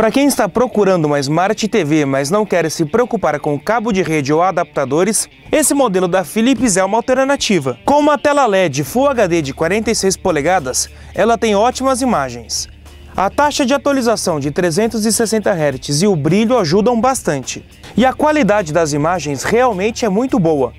Para quem está procurando uma Smart TV, mas não quer se preocupar com cabo de rede ou adaptadores, esse modelo da Philips é uma alternativa. Com uma tela LED Full HD de 46 polegadas, ela tem ótimas imagens. A taxa de atualização de 360 Hz e o brilho ajudam bastante. E a qualidade das imagens realmente é muito boa,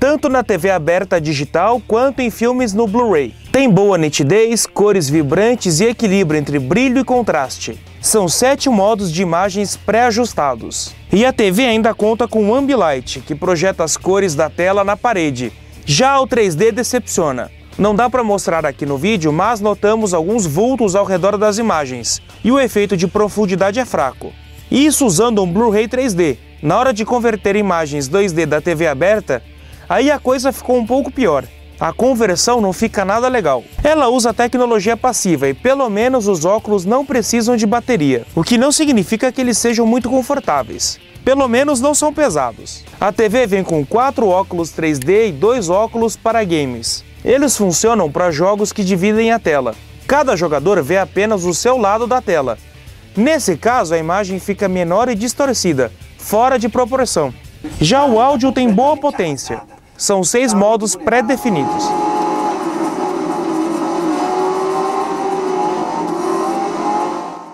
tanto na TV aberta digital quanto em filmes no Blu-ray. Tem boa nitidez, cores vibrantes e equilíbrio entre brilho e contraste. São sete modos de imagens pré-ajustados. E a TV ainda conta com o Ambilight, que projeta as cores da tela na parede. Já o 3D decepciona. Não dá para mostrar aqui no vídeo, mas notamos alguns vultos ao redor das imagens, e o efeito de profundidade é fraco. Isso usando um Blu-ray 3D. Na hora de converter imagens 2D da TV aberta, aí a coisa ficou um pouco pior a conversão não fica nada legal. Ela usa tecnologia passiva e pelo menos os óculos não precisam de bateria, o que não significa que eles sejam muito confortáveis. Pelo menos não são pesados. A TV vem com quatro óculos 3D e dois óculos para games. Eles funcionam para jogos que dividem a tela. Cada jogador vê apenas o seu lado da tela. Nesse caso, a imagem fica menor e distorcida, fora de proporção. Já o áudio tem boa potência, são seis modos pré-definidos.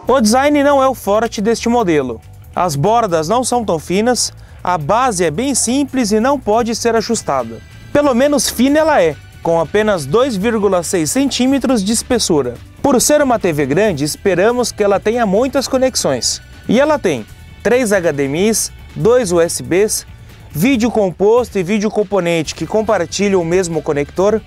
O design não é o forte deste modelo. As bordas não são tão finas, a base é bem simples e não pode ser ajustada. Pelo menos fina ela é, com apenas 2,6 centímetros de espessura. Por ser uma TV grande, esperamos que ela tenha muitas conexões. E ela tem 3 HDMIs, 2 USBs, vídeo composto e vídeo componente que compartilham o mesmo conector,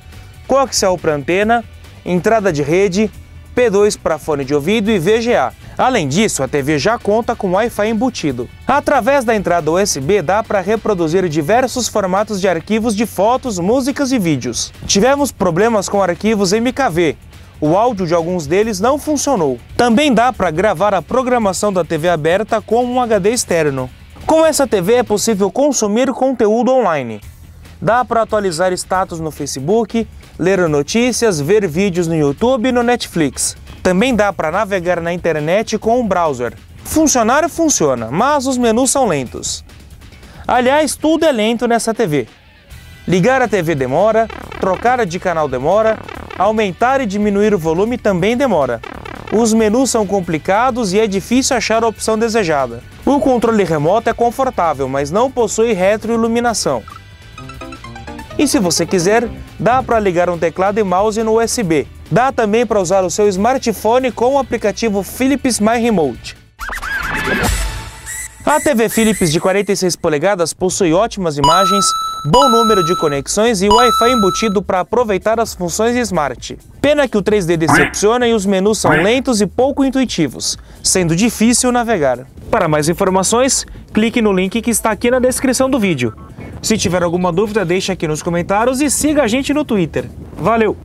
coaxial para antena, entrada de rede, P2 para fone de ouvido e VGA. Além disso, a TV já conta com Wi-Fi embutido. Através da entrada USB dá para reproduzir diversos formatos de arquivos de fotos, músicas e vídeos. Tivemos problemas com arquivos MKV, o áudio de alguns deles não funcionou. Também dá para gravar a programação da TV aberta com um HD externo. Com essa TV é possível consumir conteúdo online. Dá para atualizar status no Facebook, ler notícias, ver vídeos no YouTube e no Netflix. Também dá para navegar na internet com um browser. Funcionar funciona, mas os menus são lentos. Aliás, tudo é lento nessa TV. Ligar a TV demora, trocar de canal demora, aumentar e diminuir o volume também demora. Os menus são complicados e é difícil achar a opção desejada. O controle remoto é confortável, mas não possui retroiluminação. E se você quiser, dá para ligar um teclado e mouse no USB. Dá também para usar o seu smartphone com o aplicativo Philips My Remote. A TV Philips de 46 polegadas possui ótimas imagens, bom número de conexões e Wi-Fi embutido para aproveitar as funções Smart. Pena que o 3D decepciona e os menus são lentos e pouco intuitivos, sendo difícil navegar. Para mais informações, clique no link que está aqui na descrição do vídeo. Se tiver alguma dúvida, deixe aqui nos comentários e siga a gente no Twitter. Valeu!